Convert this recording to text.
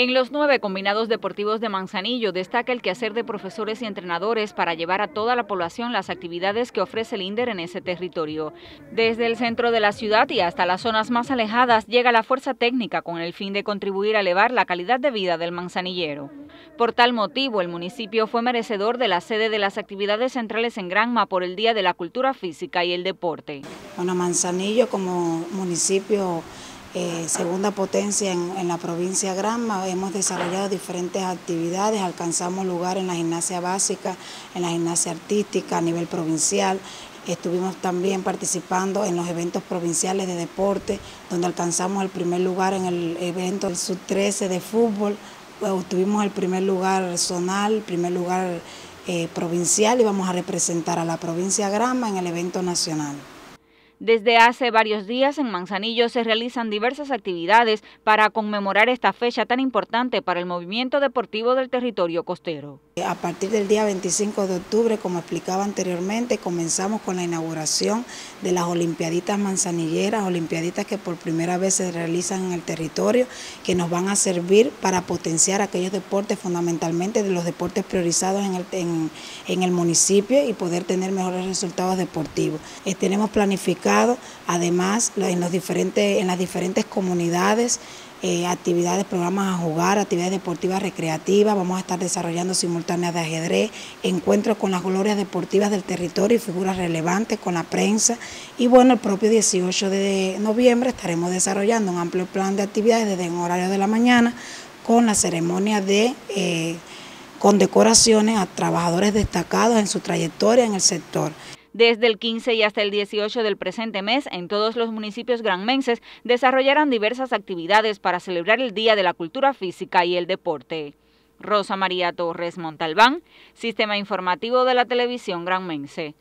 En los nueve combinados deportivos de Manzanillo destaca el quehacer de profesores y entrenadores para llevar a toda la población las actividades que ofrece el INDER en ese territorio. Desde el centro de la ciudad y hasta las zonas más alejadas llega la fuerza técnica con el fin de contribuir a elevar la calidad de vida del manzanillero. Por tal motivo, el municipio fue merecedor de la sede de las actividades centrales en Granma por el Día de la Cultura Física y el Deporte. Bueno, Manzanillo como municipio eh, segunda potencia en, la provincia Granma. Hemos desarrollado diferentes actividades, alcanzamos lugar en la gimnasia básica, en la gimnasia artística a nivel provincial. Estuvimos también participando en los eventos provinciales de deporte, donde alcanzamos el primer lugar en el evento del Sub-13 de fútbol. Obtuvimos el primer lugar zonal, primer lugar eh, provincial y vamos a representar a la provincia de Granma en el evento nacional. Desde hace varios días en Manzanillo se realizan diversas actividades para conmemorar esta fecha tan importante para el movimiento deportivo del territorio costero. A partir del día 25 de octubre, como explicaba anteriormente, comenzamos con la inauguración de las Olimpiaditas Manzanilleras, Olimpiaditas que por primera vez se realizan en el territorio, que nos van a servir para potenciar aquellos deportes, fundamentalmente de los deportes priorizados en el, municipio y poder tener mejores resultados deportivos. Eh, tenemos planificado además en, los diferentes, en las diferentes comunidades, eh, actividades, programas a jugar, actividades deportivas recreativas, vamos a estar desarrollando simultáneas de ajedrez, encuentros con las glorias deportivas del territorio y figuras relevantes con la prensa. Y bueno, el propio 18 de noviembre estaremos desarrollando un amplio plan de actividades desde en horario de la mañana con la ceremonia de eh, condecoraciones a trabajadores destacados en su trayectoria en el sector. Desde el 15 y hasta el 18 del presente mes, en todos los municipios granmenses desarrollarán diversas actividades para celebrar el Día de la Cultura Física y el Deporte. Rosa María Torres Montalbán, Sistema Informativo de la Televisión Granmense.